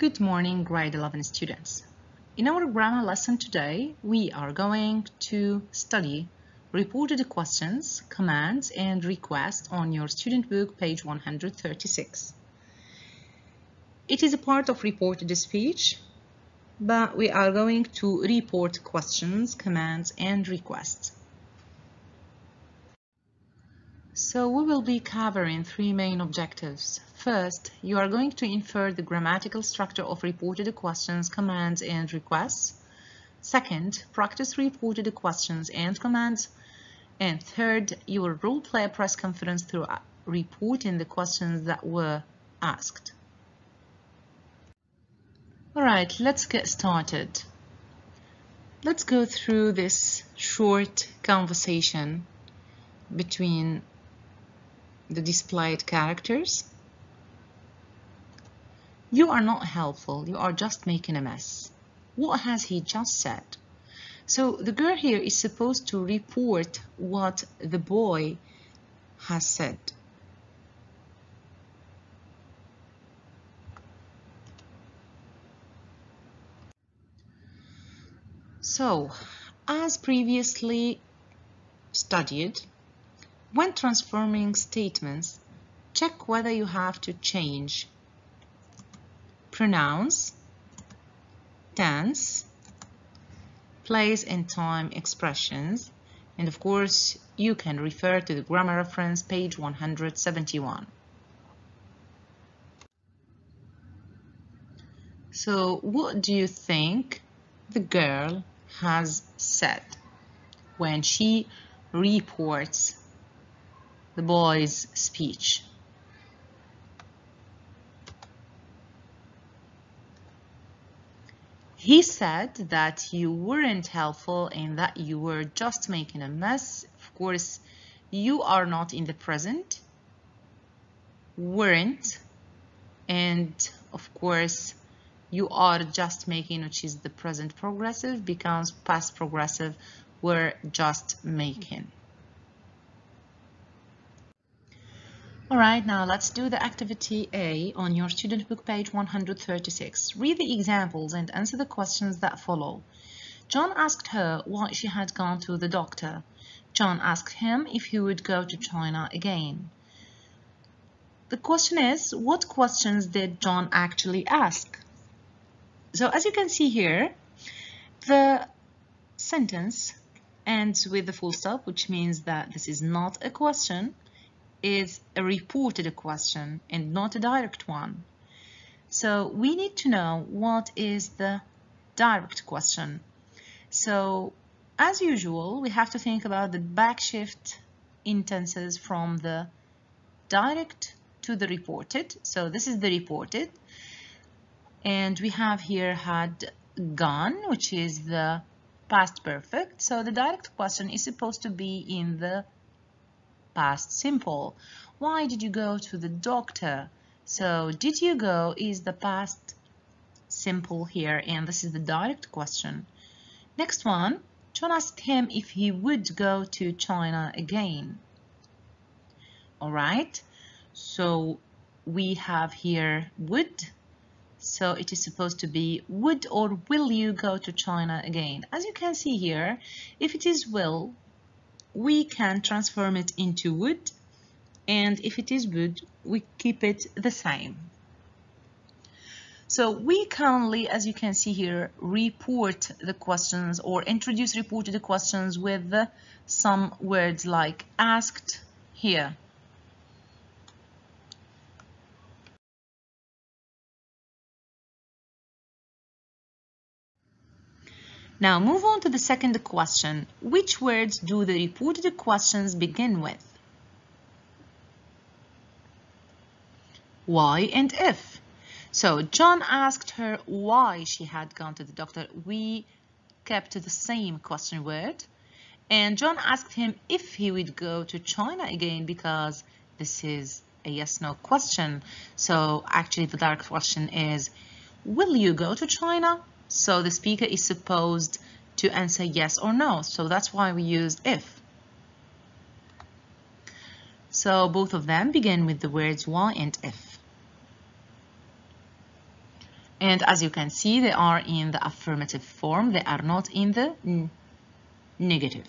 Good morning, grade 11 students. In our grammar lesson today, we are going to study reported questions, commands, and requests on your student book, page 136. It is a part of reported speech, but we are going to report questions, commands, and requests. So we will be covering three main objectives. First, you are going to infer the grammatical structure of reported questions, commands, and requests. Second, practice reported questions and commands. And third, you will role play press conference through uh, reporting the questions that were asked. All right, let's get started. Let's go through this short conversation between the displayed characters. You are not helpful, you are just making a mess. What has he just said? So the girl here is supposed to report what the boy has said. So, as previously studied, when transforming statements, check whether you have to change pronouns, tense, place and time expressions, and of course, you can refer to the grammar reference page 171. So what do you think the girl has said when she reports the boy's speech. He said that you weren't helpful and that you were just making a mess. Of course, you are not in the present, weren't, and of course, you are just making, which is the present progressive, becomes past progressive, were just making. Alright, now let's do the activity A on your student book page 136. Read the examples and answer the questions that follow. John asked her why she had gone to the doctor. John asked him if he would go to China again. The question is, what questions did John actually ask? So as you can see here, the sentence ends with the full stop, which means that this is not a question is a reported question and not a direct one. So we need to know what is the direct question. So as usual, we have to think about the backshift intenses from the direct to the reported. So this is the reported. And we have here had gone, which is the past perfect. So the direct question is supposed to be in the past simple. Why did you go to the doctor? So did you go is the past simple here and this is the direct question. Next one, John asked him if he would go to China again. All right, so we have here would. So it is supposed to be would or will you go to China again? As you can see here, if it is will, we can transform it into would and if it is would we keep it the same. So we currently as you can see here report the questions or introduce reported questions with some words like asked here Now move on to the second question. Which words do the reported questions begin with? Why and if. So John asked her why she had gone to the doctor. We kept the same question word. And John asked him if he would go to China again because this is a yes-no question. So actually the direct question is, will you go to China? So the speaker is supposed to answer yes or no. So that's why we used if. So both of them begin with the words why and if. And as you can see, they are in the affirmative form. They are not in the negative.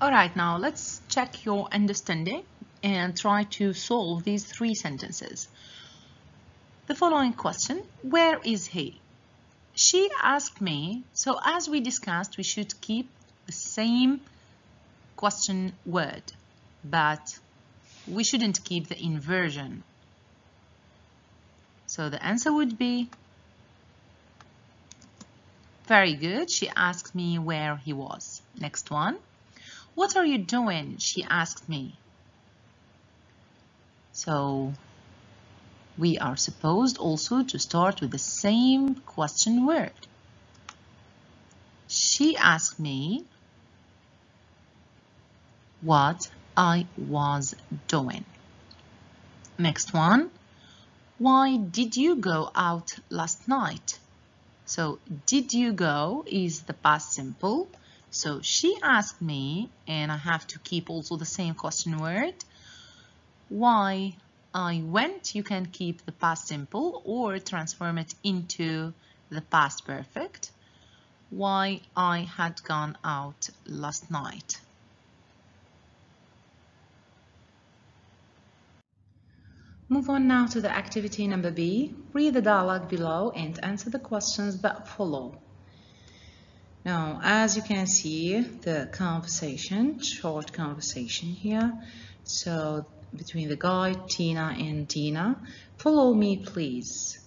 All right, now let's check your understanding and try to solve these three sentences. The following question, where is he? She asked me, so as we discussed, we should keep the same question word, but we shouldn't keep the inversion. So the answer would be, very good, she asked me where he was. Next one, what are you doing? She asked me. So we are supposed also to start with the same question word. She asked me what I was doing. Next one. Why did you go out last night? So did you go is the past simple. So she asked me and I have to keep also the same question word. Why Uh, I went, you can keep the past simple or transform it into the past perfect. Why I had gone out last night. Move on now to the activity number B. Read the dialogue below and answer the questions that follow. Now, as you can see, the conversation, short conversation here. So between the guy, Tina and Dina. Follow me, please.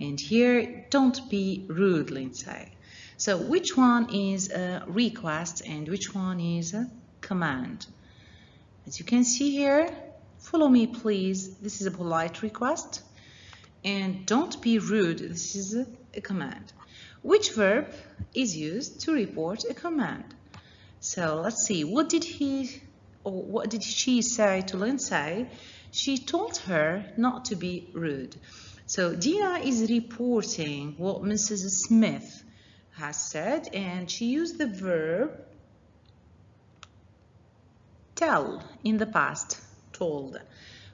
And here, don't be rude, Lindsay. So which one is a request and which one is a command? As you can see here, follow me, please. This is a polite request. And don't be rude. This is a, a command. Which verb is used to report a command? So let's see. What did he or what did she say to Lindsay? She told her not to be rude. So Dina is reporting what Mrs. Smith has said and she used the verb tell in the past, told.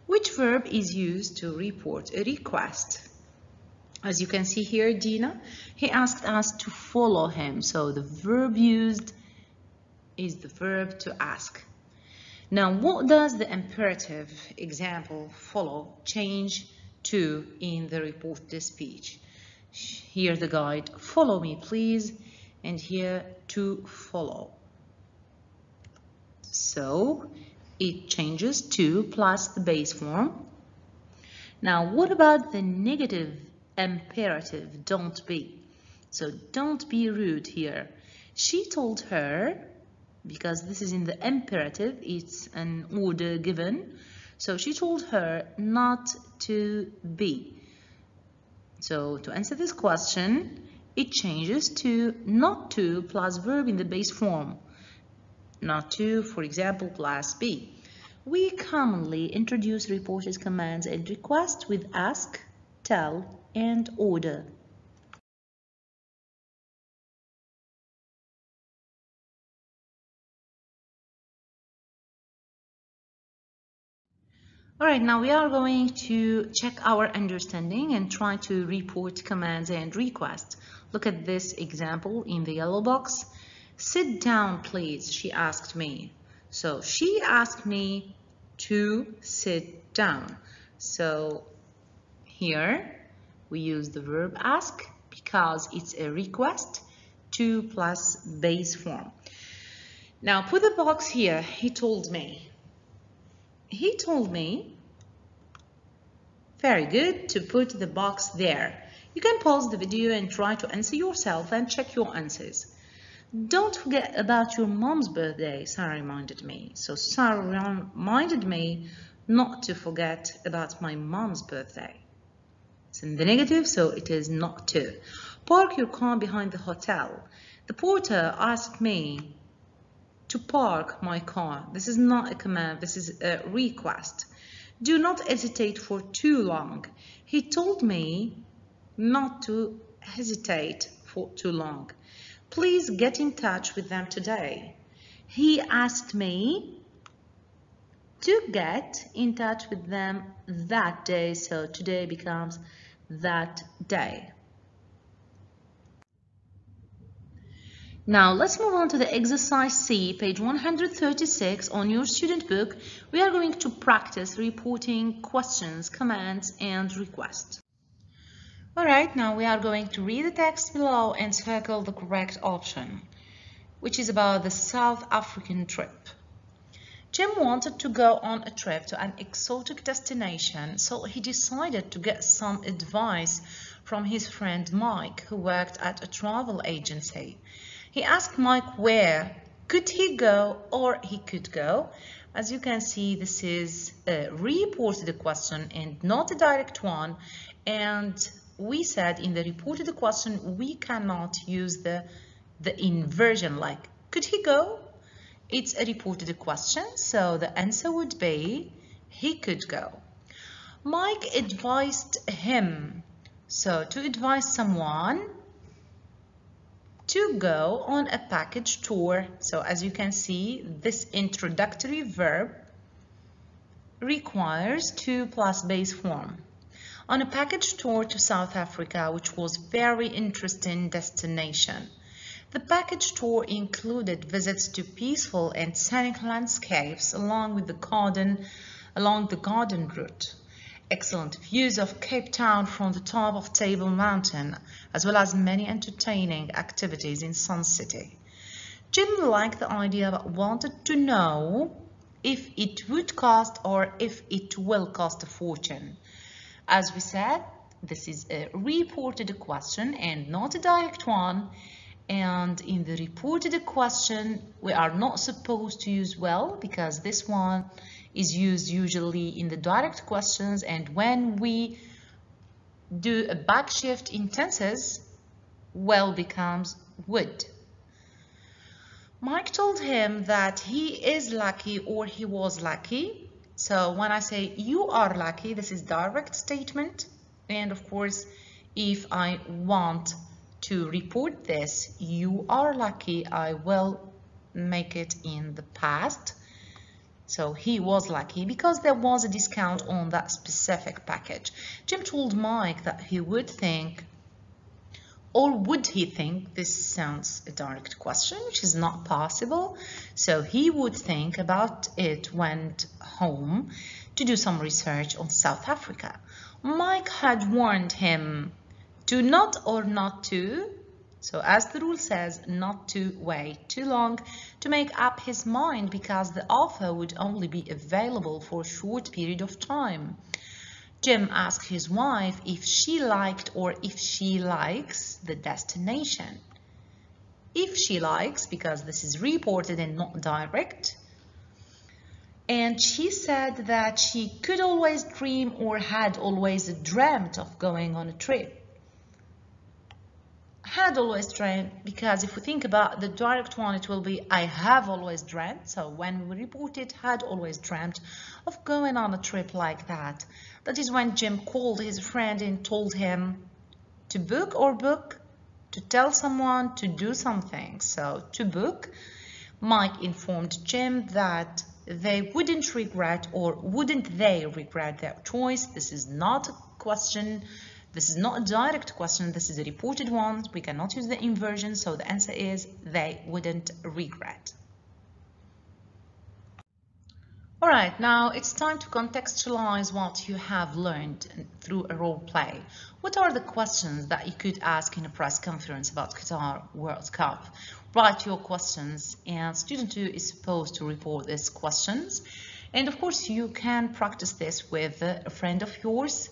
Which verb is used to report a request? As you can see here, Dina, he asked us to follow him. So the verb used is the verb to ask. Now, what does the imperative example follow change to in the report reported speech? Here the guide, follow me please, and here to follow. So it changes to plus the base form. Now, what about the negative imperative, don't be? So don't be rude here. She told her because this is in the imperative, it's an order given. So she told her not to be. So to answer this question, it changes to not to plus verb in the base form. Not to, for example, plus be. We commonly introduce reported commands and requests with ask, tell, and order. All right, now we are going to check our understanding and try to report commands and requests. Look at this example in the yellow box. Sit down, please, she asked me. So she asked me to sit down. So here we use the verb ask because it's a request to plus base form. Now put the box here, he told me he told me, very good, to put the box there. You can pause the video and try to answer yourself and check your answers. Don't forget about your mom's birthday, Sarah reminded me. So Sarah reminded me not to forget about my mom's birthday. It's in the negative, so it is not to. Park your car behind the hotel. The porter asked me to park my car. This is not a command, this is a request. Do not hesitate for too long. He told me not to hesitate for too long. Please get in touch with them today. He asked me to get in touch with them that day. So today becomes that day. Now let's move on to the exercise C, page 136 on your student book. We are going to practice reporting questions, commands, and requests. Alright, now we are going to read the text below and circle the correct option, which is about the South African trip. Jim wanted to go on a trip to an exotic destination, so he decided to get some advice from his friend Mike, who worked at a travel agency. He asked Mike where could he go or he could go. As you can see, this is a reported question and not a direct one. And we said in the reported question, we cannot use the, the inversion like, could he go it's a reported question, so the answer would be he could go. Mike advised him. So to advise someone to go on a package tour. So as you can see, this introductory verb requires to plus base form. On a package tour to South Africa, which was very interesting destination. The package tour included visits to peaceful and scenic landscapes along with the garden, along the garden route. Excellent views of Cape Town from the top of Table Mountain, as well as many entertaining activities in Sun City. Jim liked the idea but wanted to know if it would cost or if it will cost a fortune. As we said, this is a reported question and not a direct one and in the reported question we are not supposed to use well because this one is used usually in the direct questions. And when we do a backshift in tenses well becomes would. Mike told him that he is lucky or he was lucky. So when I say you are lucky this is direct statement. And of course if I want to report this, you are lucky, I will make it in the past. So he was lucky because there was a discount on that specific package. Jim told Mike that he would think, or would he think, this sounds a direct question, which is not possible. So he would think about it, went home to do some research on South Africa. Mike had warned him to not or not to. So as the rule says, not to wait too long to make up his mind because the offer would only be available for a short period of time. Jim asked his wife if she liked or if she likes the destination. If she likes, because this is reported and not direct, and she said that she could always dream or had always dreamt of going on a trip had always dreamed because if we think about the direct one it will be I have always dreamt so when we report it had always dreamt of going on a trip like that. That is when Jim called his friend and told him to book or book to tell someone to do something. So to book Mike informed Jim that they wouldn't regret or wouldn't they regret their choice. This is not a question this is not a direct question, this is a reported one. We cannot use the inversion, so the answer is they wouldn't regret. Alright, now it's time to contextualize what you have learned through a role play. What are the questions that you could ask in a press conference about Qatar World Cup? Write your questions and student 2 is supposed to report these questions. And of course, you can practice this with a friend of yours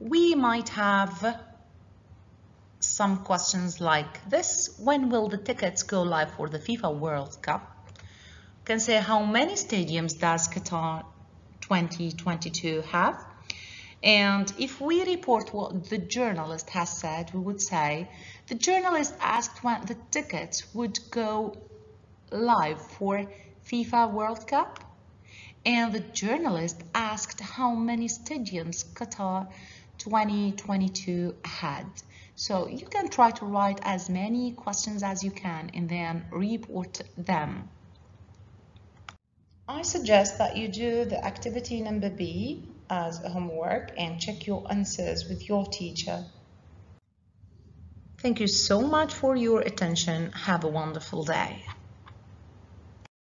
we might have some questions like this. When will the tickets go live for the FIFA World Cup? You can say how many stadiums does Qatar 2022 have? And if we report what the journalist has said, we would say the journalist asked when the tickets would go live for FIFA World Cup. And the journalist asked how many stadiums Qatar 2022 ahead. So you can try to write as many questions as you can and then report them. I suggest that you do the activity number B as a homework and check your answers with your teacher. Thank you so much for your attention. Have a wonderful day.